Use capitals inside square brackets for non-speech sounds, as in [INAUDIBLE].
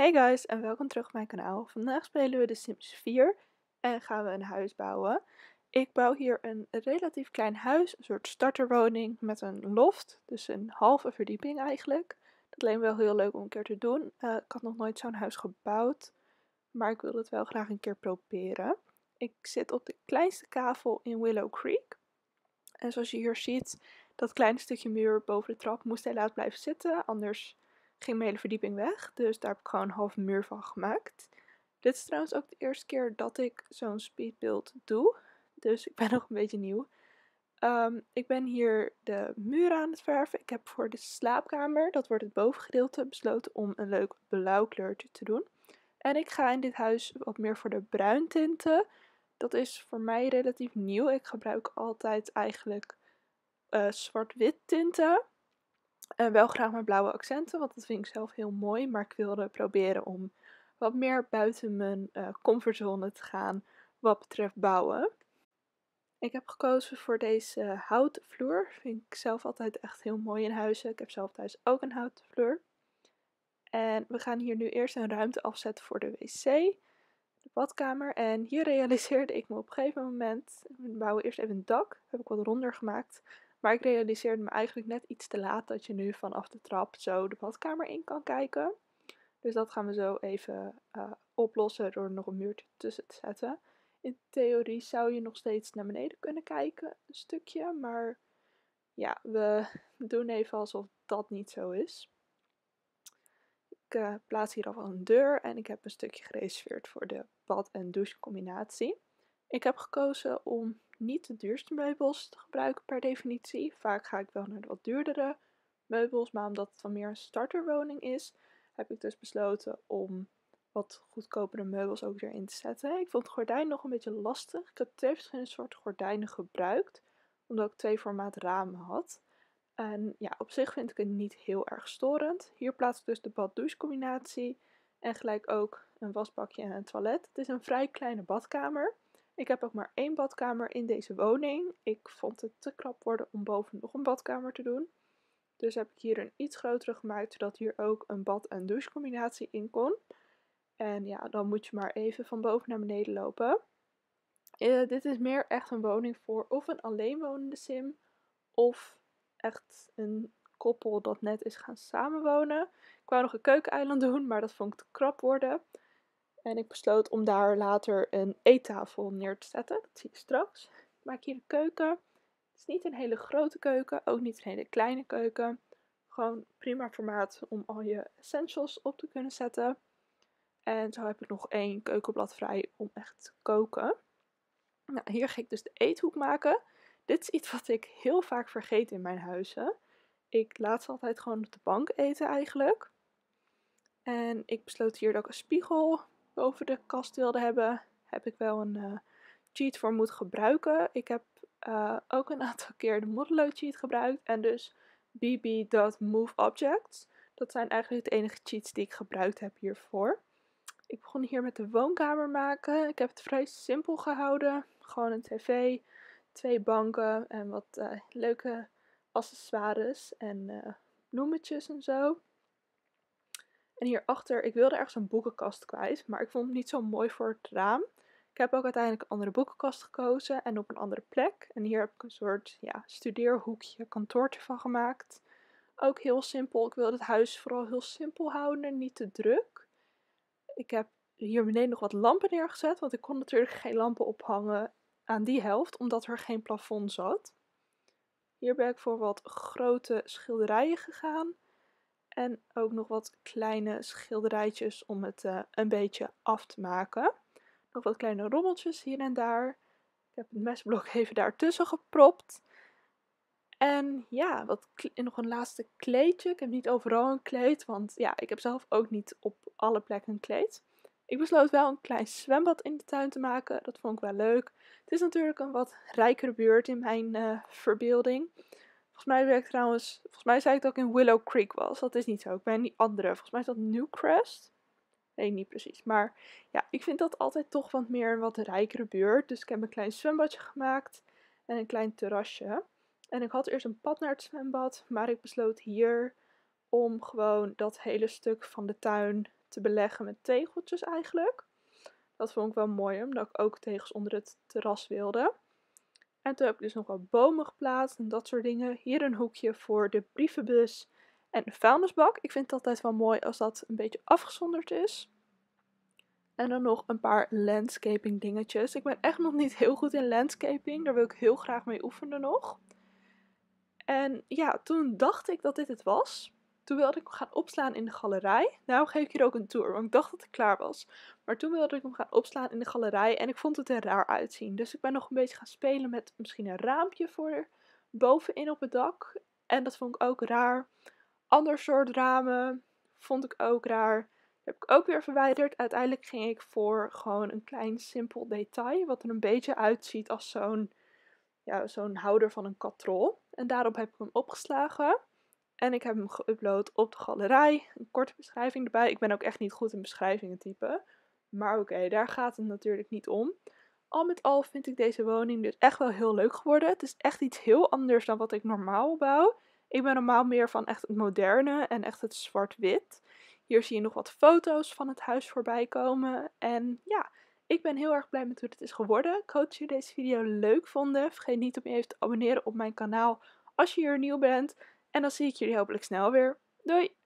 Hey guys en welkom terug op mijn kanaal. Vandaag spelen we de Sims 4 en gaan we een huis bouwen. Ik bouw hier een relatief klein huis, een soort starterwoning met een loft, dus een halve verdieping eigenlijk. Dat leek me wel heel leuk om een keer te doen. Uh, ik had nog nooit zo'n huis gebouwd, maar ik wilde het wel graag een keer proberen. Ik zit op de kleinste kavel in Willow Creek. En zoals je hier ziet, dat kleine stukje muur boven de trap moest helaas blijven zitten, anders ging mijn hele verdieping weg. Dus daar heb ik gewoon een halve muur van gemaakt. Dit is trouwens ook de eerste keer dat ik zo'n speedbuild doe. Dus ik ben [LAUGHS] nog een beetje nieuw. Um, ik ben hier de muur aan het verven. Ik heb voor de slaapkamer, dat wordt het bovengedeelte, besloten om een leuk blauw kleurtje te doen. En ik ga in dit huis wat meer voor de bruin tinten. Dat is voor mij relatief nieuw. Ik gebruik altijd eigenlijk uh, zwart-wit tinten. En wel graag met blauwe accenten, want dat vind ik zelf heel mooi. Maar ik wilde proberen om wat meer buiten mijn uh, comfortzone te gaan wat betreft bouwen. Ik heb gekozen voor deze houten vloer. Vind ik zelf altijd echt heel mooi in huizen. Ik heb zelf thuis ook een houten vloer. En we gaan hier nu eerst een ruimte afzetten voor de wc, de badkamer. En hier realiseerde ik me op een gegeven moment, we bouwen eerst even een dak, heb ik wat ronder gemaakt. Maar ik realiseerde me eigenlijk net iets te laat dat je nu vanaf de trap zo de badkamer in kan kijken. Dus dat gaan we zo even uh, oplossen door nog een muurtje tussen te zetten. In theorie zou je nog steeds naar beneden kunnen kijken, een stukje. Maar ja, we [LAUGHS] doen even alsof dat niet zo is. Ik uh, plaats hier al een deur en ik heb een stukje gereserveerd voor de bad- en douchecombinatie. Ik heb gekozen om niet de duurste meubels te gebruiken per definitie. Vaak ga ik wel naar de wat duurdere meubels, maar omdat het van meer een starterwoning is, heb ik dus besloten om wat goedkopere meubels ook erin te zetten. Ik vond het gordijn nog een beetje lastig. Ik heb twee verschillende soorten gordijnen gebruikt, omdat ik twee formaat ramen had. En ja, op zich vind ik het niet heel erg storend. Hier plaats ik dus de bad-douche combinatie en gelijk ook een wasbakje en een toilet. Het is een vrij kleine badkamer. Ik heb ook maar één badkamer in deze woning. Ik vond het te krap worden om boven nog een badkamer te doen. Dus heb ik hier een iets grotere gemaakt, zodat hier ook een bad- en douchecombinatie in kon. En ja, dan moet je maar even van boven naar beneden lopen. Uh, dit is meer echt een woning voor of een alleenwonende sim, of echt een koppel dat net is gaan samenwonen. Ik wou nog een keukeneiland [LAUGHS] doen, maar dat vond ik te krap worden. En ik besloot om daar later een eettafel neer te zetten. Dat zie je straks. Ik maak hier de keuken. Het is niet een hele grote keuken, ook niet een hele kleine keuken. Gewoon prima formaat om al je essentials op te kunnen zetten. En zo heb ik nog één keukenblad vrij om echt te koken. Nou, hier ga ik dus de eethoek maken. Dit is iets wat ik heel vaak vergeet in mijn huizen. Ik laat ze altijd gewoon op de bank eten eigenlijk. En ik besloot hier dat ik een spiegel over de kast wilde hebben, heb ik wel een uh, cheat voor moeten gebruiken. Ik heb uh, ook een aantal keer de Modello cheat gebruikt en dus bb.moveObjects. Dat zijn eigenlijk de enige cheats die ik gebruikt heb hiervoor. Ik begon hier met de woonkamer maken. Ik heb het vrij simpel gehouden. Gewoon een tv, twee banken en wat uh, leuke accessoires en bloemetjes en zo. En hierachter, ik wilde ergens een boekenkast kwijt, maar ik vond het niet zo mooi voor het raam. Ik heb ook uiteindelijk een andere boekenkast gekozen en op een andere plek. En hier heb ik een soort ja, studeerhoekje, kantoortje van gemaakt. Ook heel simpel. Ik wilde het huis vooral heel simpel houden, niet te druk. Ik heb hier beneden nog wat lampen neergezet, want ik kon natuurlijk geen lampen ophangen aan die helft, omdat er geen plafond zat. Hier ben ik voor wat grote schilderijen gegaan. En ook nog wat kleine schilderijtjes om het uh, een beetje af te maken. Nog wat kleine rommeltjes hier en daar. Ik heb het mesblok [LAUGHS] even daartussen gepropt. En ja, wat nog een laatste kleedje. Ik heb niet overal een kleed, want ja, ik heb zelf ook niet op alle plekken een kleed. Ik besloot wel een klein zwembad in de tuin te maken. Dat vond ik wel leuk. Het is natuurlijk een wat rijkere buurt in mijn uh, verbeelding. Volgens mij trouwens, volgens mij zei ik dat ik in Willow Creek was. Dat is niet zo. Ik ben die andere. Volgens mij is dat Newcrest. Nee, niet precies. Maar ja, ik vind dat altijd toch wat meer een wat rijkere buurt. Dus ik heb een klein zwembadje gemaakt en een klein terrasje. En ik had eerst een pad naar het zwembad, maar ik besloot hier om gewoon dat hele stuk van de tuin te beleggen met tegeltjes eigenlijk. Dat vond ik wel mooi, omdat ik ook tegels onder het terras wilde. En toen heb ik dus nog wat bomen geplaatst en dat soort dingen. Hier een hoekje voor de brievenbus en de vuilnisbak. Ik vind het altijd wel mooi als dat een beetje afgezonderd is. En dan nog een paar landscaping dingetjes. Ik ben echt nog niet heel goed in landscaping. Daar wil ik heel graag mee oefenen nog. En ja, toen dacht ik dat dit het was. Toen wilde ik hem gaan opslaan in de galerij. Nou geef ik hier ook een tour, want ik dacht dat ik klaar was. Maar toen wilde ik hem gaan opslaan in de galerij en ik vond het er raar uitzien. Dus ik ben nog een beetje gaan spelen met misschien een raampje voor bovenin op het dak. En dat vond ik ook raar. Ander soort ramen vond ik ook raar. Heb ik ook weer verwijderd. Uiteindelijk ging ik voor gewoon een klein simpel detail. Wat er een beetje uitziet als zo'n ja, zo'n houder van een katrol. En daarop heb ik hem opgeslagen. En ik heb hem geüpload op de galerij. Een korte beschrijving erbij. Ik ben ook echt niet goed in beschrijvingen typen. Maar oké, daar gaat het natuurlijk niet om. Al met al vind ik deze woning dus echt wel heel leuk geworden. Het is echt iets heel anders dan wat ik normaal bouw. Ik ben normaal meer van echt het moderne en echt het zwart-wit. Hier zie je nog wat foto's van het huis voorbij komen. En ja, ik ben heel erg blij met hoe het is geworden. Ik hoop dat deze video leuk vonden. Vergeet niet om je even te abonneren op mijn kanaal als je hier nieuw bent. En dan zie ik jullie hopelijk snel weer. Doei!